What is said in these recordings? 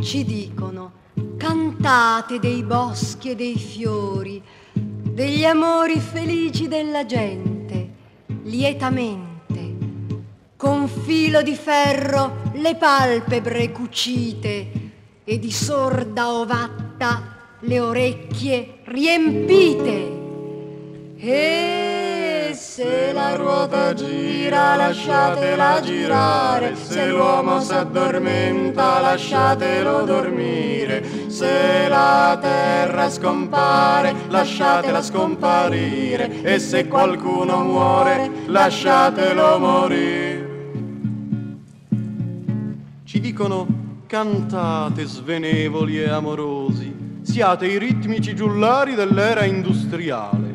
ci dicono, cantate dei boschi e dei fiori, degli amori felici della gente, lietamente, con filo di ferro le palpebre cucite e di sorda ovatta le orecchie riempite. E se la ruota gira, lasciatela girare, se l'uomo s'addormenta, lasciatelo dormire, se la terra scompare, lasciatela scomparire, e se qualcuno muore, lasciatelo morire. Ci dicono cantate svenevoli e amorosi, siate i ritmici giullari dell'era industriale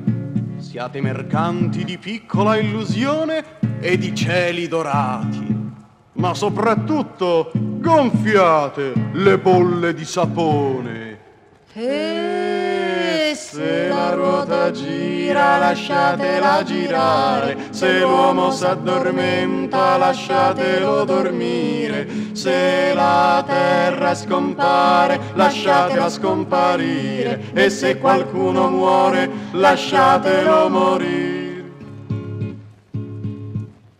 siate mercanti di piccola illusione e di cieli dorati. Ma soprattutto gonfiate le bolle di sapone. E se la ruota gira, lasciatela girare. Se l'uomo s'addormenta, lasciatelo dormire. Se la terra scompare, lasciatela scomparire. E se qualcuno muore, lasciatelo morire.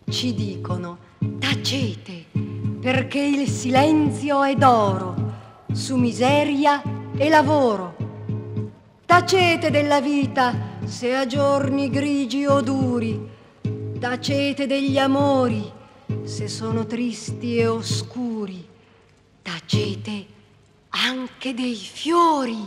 Ci dicono, tacete, perché il silenzio è d'oro, su miseria e lavoro. Tacete della vita se a giorni grigi o duri, tacete degli amori se sono tristi e oscuri, tacete anche dei fiori.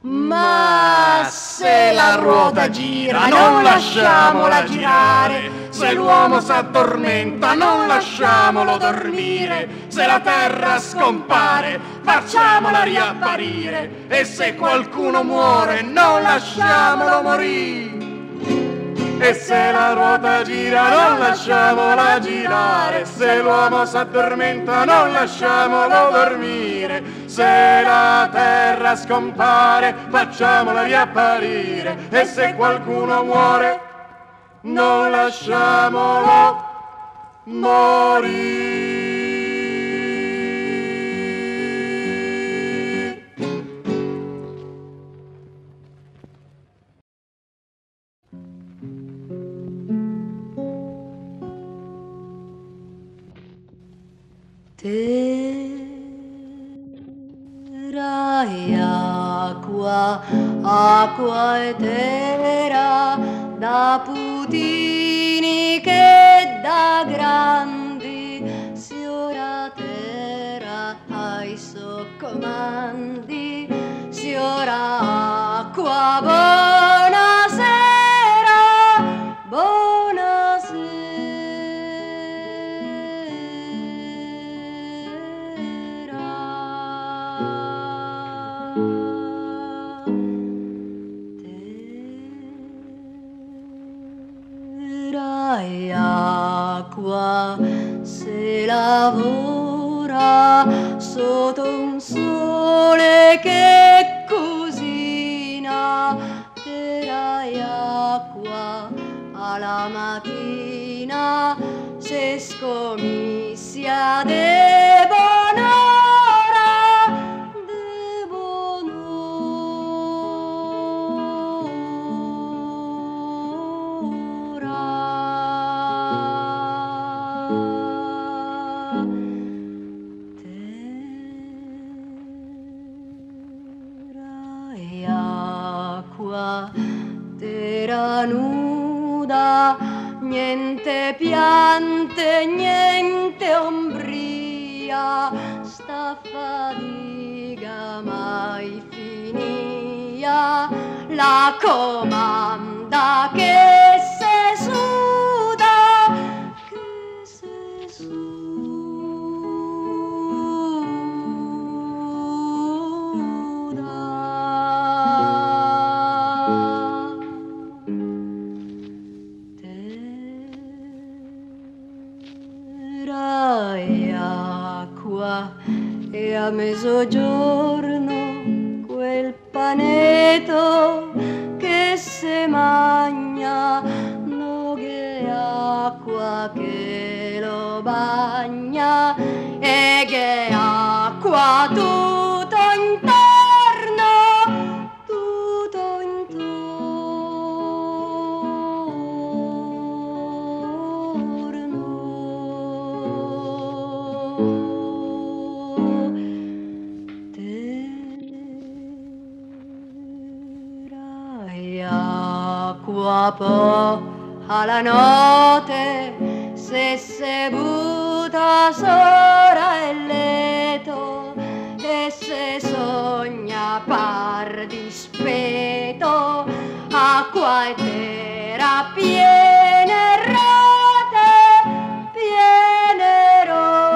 Ma se la ruota gira, non lasciamola girare. Se l'uomo s'addormenta, non lasciamolo dormire. Se la terra scompare, facciamola riapparire. E se qualcuno muore, non lasciamolo morire. E se la ruota gira non lasciamola girare, se l'uomo s'addormenta non lasciamolo dormire, se la terra scompare facciamola riapparire. E se qualcuno muore non lasciamolo morire. Ai soccomandi, lavora sotto un sole che cosina terra e acqua alla mattina se scomisia de terra nuda, niente piante, niente ombria, sta fatica mai finia, la comanda che qua tutto intorno, tutto intorno. Terra e po' alla notte se se butta par dispetto acqua e terra piene rote piene rote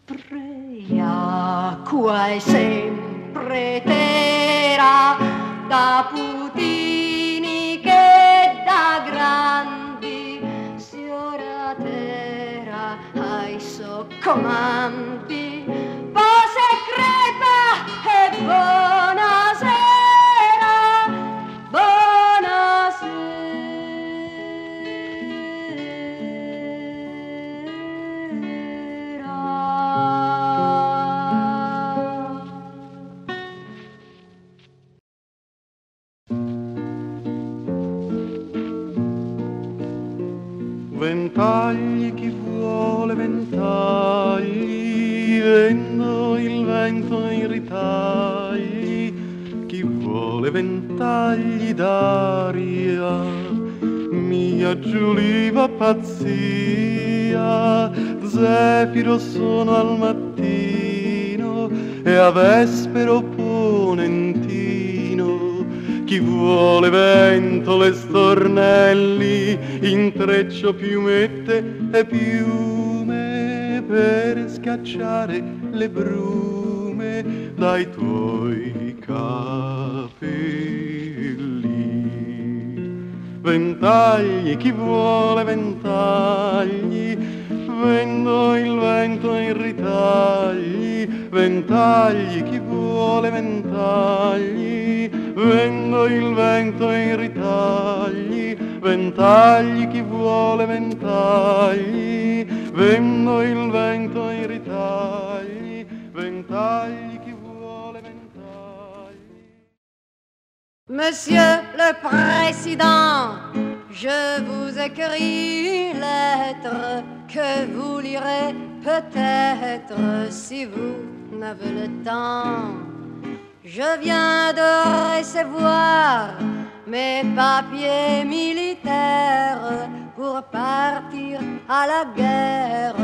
sempre acqua e sempre terra da putini che da grandi si ora terra ai soccomandi. Pose crepa e buonasera Ventagli chi vuole ventagli, vendo il vento in ritagli, chi vuole ventagli d'aria, mia giuliva pazzia, zefiro sono al mattino e a vespero. Chi vuole ventole stornelli, intreccio piumette e piume per scacciare le brume dai tuoi capelli. Ventagli, chi vuole ventagli, vendo il vento in ritagli, ventagli, chi vuole ventagli, vendo il vento in ritagli, ventagli, chi vuole ventagli, vendo il vento in ritagli, ventagli, chi vuole ventagli. Monsieur le Président, je vous écris une lettre que vous lirez peut-être si vous n'avez le temps. Je viens de recevoir mes papiers militaires pour partir à la guerre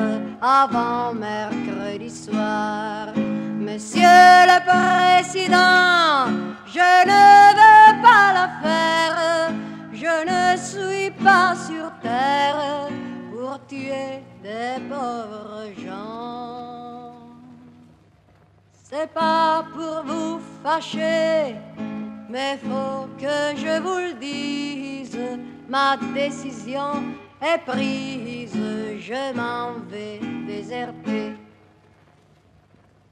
avant mercredi soir. Monsieur le Président, je ne veux pas la faire, je ne suis pas sur terre pour tuer des pauvres gens. C'est pas pour vous fâcher, mais faut que je vous le dise. Ma décision est prise, je m'en vais déserter.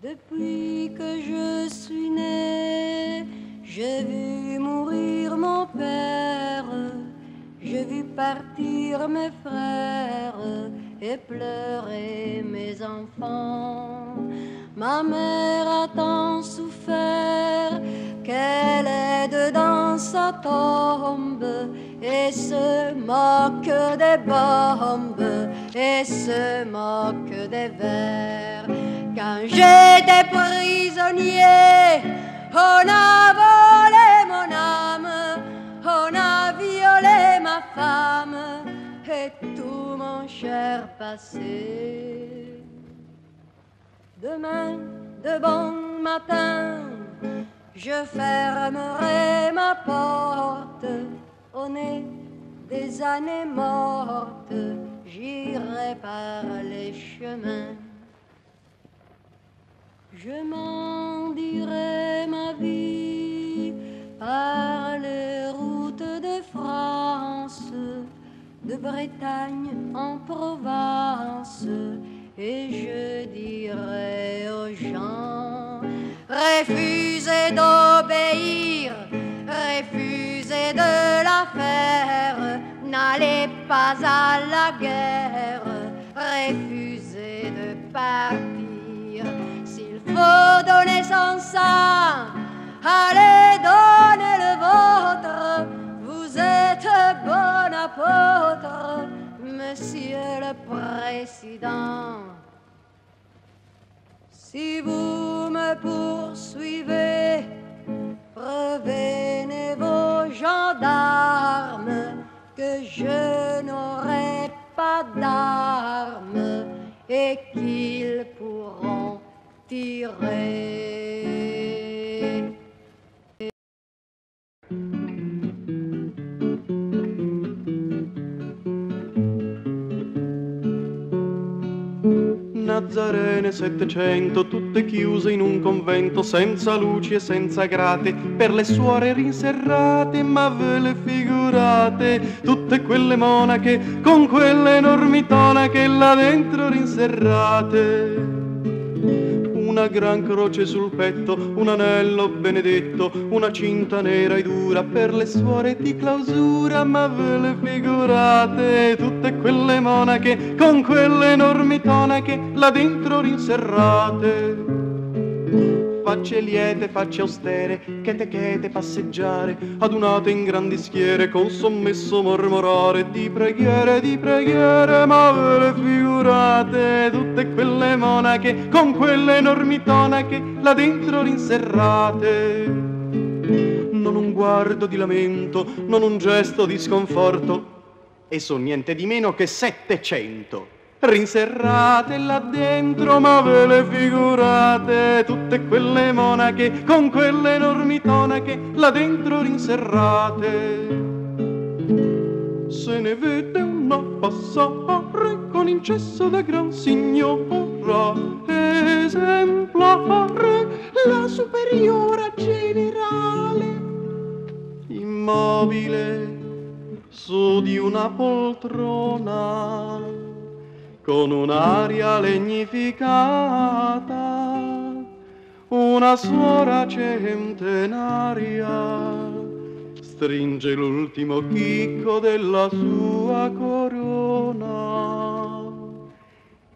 Depuis que je suis né, j'ai vu mourir mon père, j'ai vu partir mes frères et pleurer mes enfants. Ma mère a tant souffert qu'elle est dedans sa tombe et se moque des bombes et se moque des vers. Quand j'étais prisonnier, on a volé mon âme, on a violé ma femme et tout mon cher passé. Demain, de bon matin, je fermerai ma porte au nez des années mortes. J'irai par les chemins. Je m'en dirai ma vie par les routes de France, de Bretagne en Provence, et je dirai aux gens, réfugiés d'obéir, refusez de la faire, n'allez pas à la guerre, refusez de partir. S'il faut donner son sang, allez donner le vôtre, vous êtes bon apôtre, monsieur le président. Si vous me poursuivez, revenez vos gendarmes, que je n'aurai pas d'armes et qu'ils pourront tirer. Nazarene settecento, tutte chiuse in un convento, senza luci e senza grate, per le suore rinserrate, ma ve le figurate, tutte quelle monache, con quelle enormi tonache là dentro rinserrate una gran croce sul petto, un anello benedetto, una cinta nera e dura per le suore di clausura, ma ve le figurate tutte quelle monache con quelle enormi tonache là dentro rinserrate facce liete, facce austere, chete chete passeggiare, adunate in grandi schiere, con sommesso mormorare di preghiere, di preghiere, ma ve le figurate, tutte quelle monache, con quelle enormi tonache, là dentro rinserrate. Non un guardo di lamento, non un gesto di sconforto, e son niente di meno che settecento rinserrate là dentro, ma ve le figurate tutte quelle monache con quelle enormi tonache là dentro rinserrate. Se ne vede una passare con incesso da gran signora, esemplare, la superiora generale, immobile su di una poltrona con un'aria legnificata, una suora centenaria stringe l'ultimo chicco della sua corona.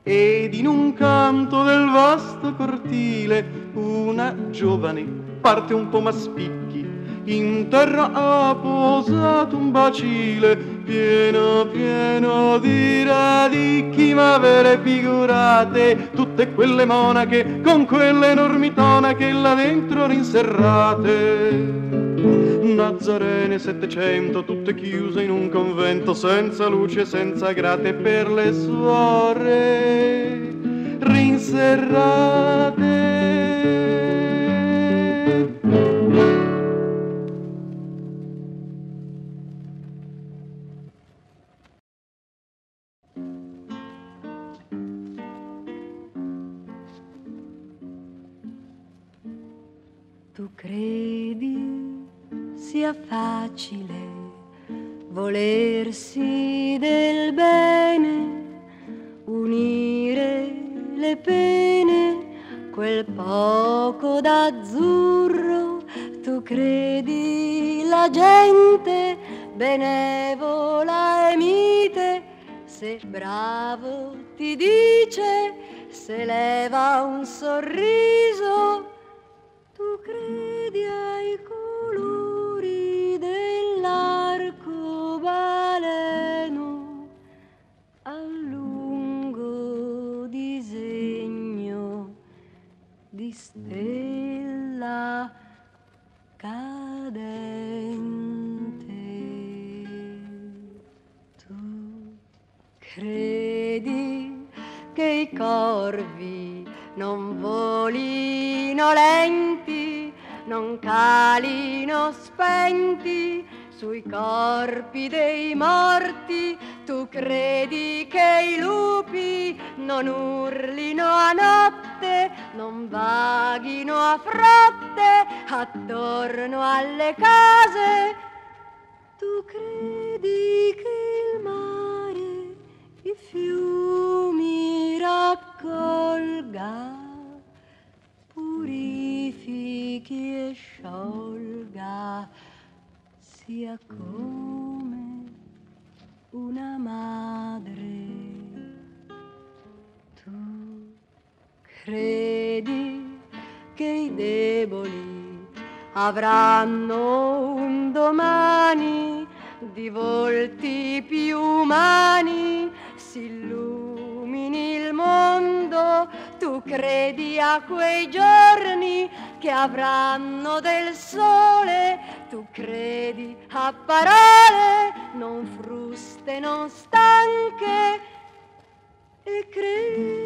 Ed in un canto del vasto cortile una giovane parte un po' maspicchi, in terra ha posato un bacile pieno pieno di radicchi ma ve le figurate tutte quelle monache con quelle enormi tonache là dentro rinserrate. Nazarene settecento tutte chiuse in un convento senza luce senza grate per le suore. Rinserrate volersi del bene, unire le pene, quel poco d'azzurro, tu credi la gente benevola e mite, se bravo ti dice, se leva un sorriso tu credi ai corpi dei morti. Tu credi che i lupi non urlino a notte, non vaghino a frotte attorno alle case. Tu credi che il mare, i fiumi raccolga purifichi e sciolga, sia come una madre. Tu credi che i deboli avranno un domani di volti più umani, si illumini il mondo, tu credi a quei giorni che avranno del sole, tu credi a parole fruste, non stanche e credi